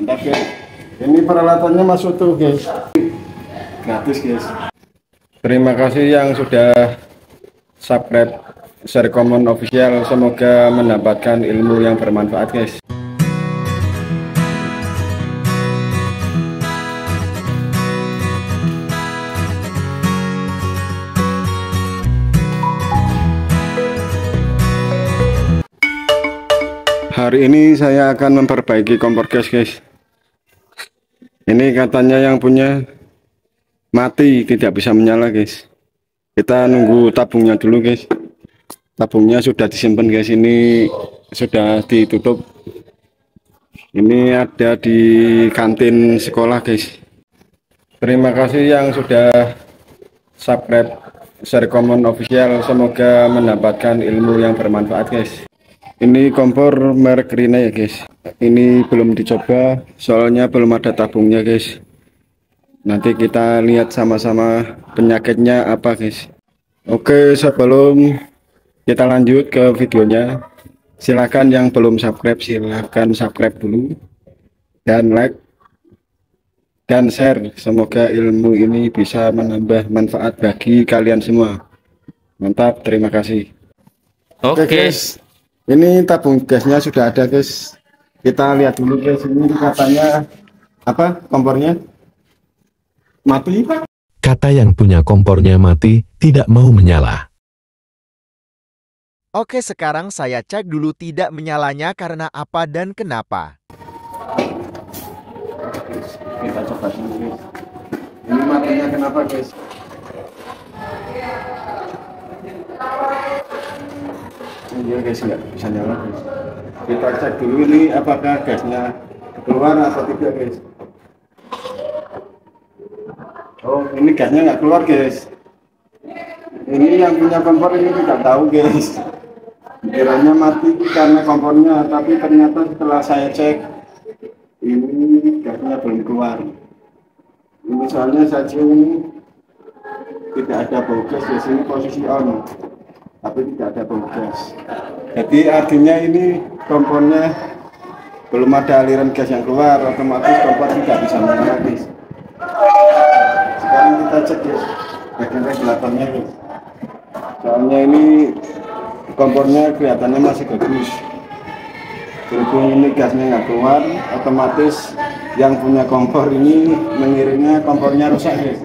mantap guys. Ini peralatannya masuk tuh guys. Gratis guys. Terima kasih yang sudah subscribe share common official. Semoga mendapatkan ilmu yang bermanfaat guys. Hari ini saya akan memperbaiki kompor gas guys ini katanya yang punya mati tidak bisa menyala guys. Kita nunggu tabungnya dulu guys. Tabungnya sudah disimpan guys. Ini sudah ditutup. Ini ada di kantin sekolah guys. Terima kasih yang sudah subscribe share common official. Semoga mendapatkan ilmu yang bermanfaat guys ini kompor merek Rina ya guys. Ini belum dicoba soalnya belum ada tabungnya guys. Nanti kita lihat sama-sama penyakitnya apa guys. Oke sebelum kita lanjut ke videonya silahkan yang belum subscribe silahkan subscribe dulu dan like dan share. Semoga ilmu ini bisa menambah manfaat bagi kalian semua. Mantap terima kasih. Oke. Okay. guys ini tabung gasnya sudah ada guys. Kita lihat dulu guys. Ini katanya apa kompornya? Mati kata yang punya kompornya mati tidak mau menyala. Oke sekarang saya cek dulu tidak menyalanya karena apa dan kenapa. Kita coba dulu guys. Ini matinya kenapa guys iya guys nggak bisa nyala guys. Kita cek dulu ini apakah gasnya keluar atau tidak guys. Oh ini gasnya nggak keluar guys. Ini yang punya kompor ini tidak tahu guys. Kiranya mati karena kompornya tapi ternyata setelah saya cek ini gasnya belum keluar. Ini soalnya saya cium tidak ada bau gas di sini posisi on tapi tidak ada bau gas jadi artinya ini kompornya belum ada aliran gas yang keluar otomatis kompor tidak bisa guys sekarang kita cek guys bagian regulatornya guys soalnya ini kompornya kelihatannya masih bagus. Berhubung ini gasnya nggak keluar otomatis yang punya kompor ini mengirimnya kompornya rusak guys.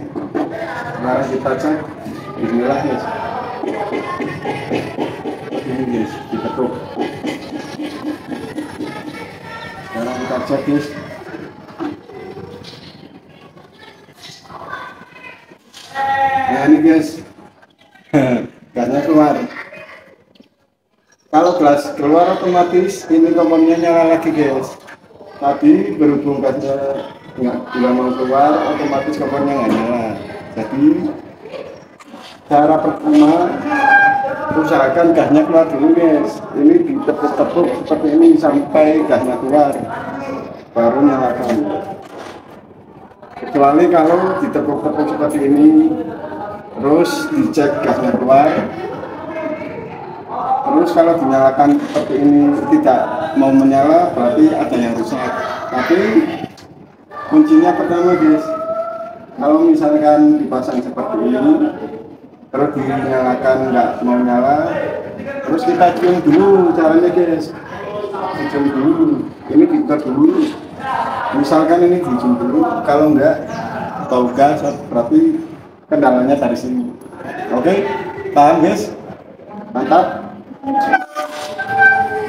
Sekarang kita cek inilah guys ini guys diketuk sekarang kita cek guys. Nah ini guys. Gasnya keluar. Kalau gas keluar otomatis ini kompornya nyala lagi guys. Tadi berhubung gasnya nggak mau keluar otomatis kompornya nggak nyala. Jadi cara pertama usahakan gasnya keluar dulu guys ini ditepuk-tepuk seperti ini sampai gasnya keluar baru nyalakan. Kecuali kalau ditepuk-tepuk seperti ini terus dicek gasnya keluar. Terus kalau dinyalakan seperti ini tidak mau menyala berarti ada yang rusak. Tapi kuncinya pertama guys kalau misalkan dipasang seperti ini terus dinyalakan nggak mau nyala terus kita cium dulu caranya guys. Dicium dulu ini kita dulu. Misalkan ini dicium dulu kalau enggak bau gas berarti kendalanya dari sini. Oke paham guys? Mantap.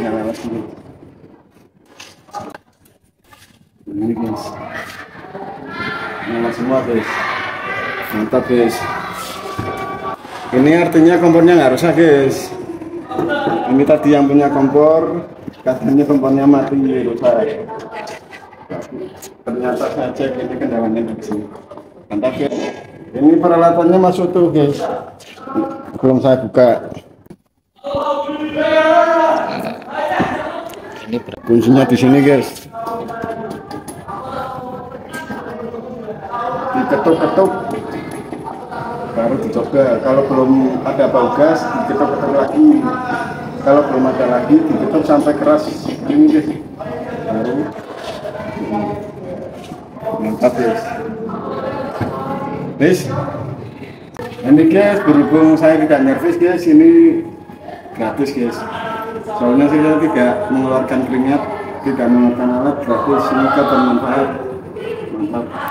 Nyala sedikit ini guys. Nyala semua guys. Mantap guys ini artinya kompornya nggak rusak guys. Ini tadi yang punya kompor katanya kompornya mati rusak. Ternyata saya cek ini kendalanya dari sini mantap guys. Ini peralatannya masuk tuh guys. Belum saya buka. Ini kuncinya di sini guys. Diketuk-ketuk baru dicoba. Kalau belum ada bau gas diketuk-ketuk lagi. Kalau belum ada lagi diketuk sampai keras. Ini guys baru. Mantap guys guys ini guys berhubung saya tidak nervous guys ini gratis guys. Soalnya saya tidak mengeluarkan keringat tidak menggunakan alat gratis. Semoga bermanfaat. Mantap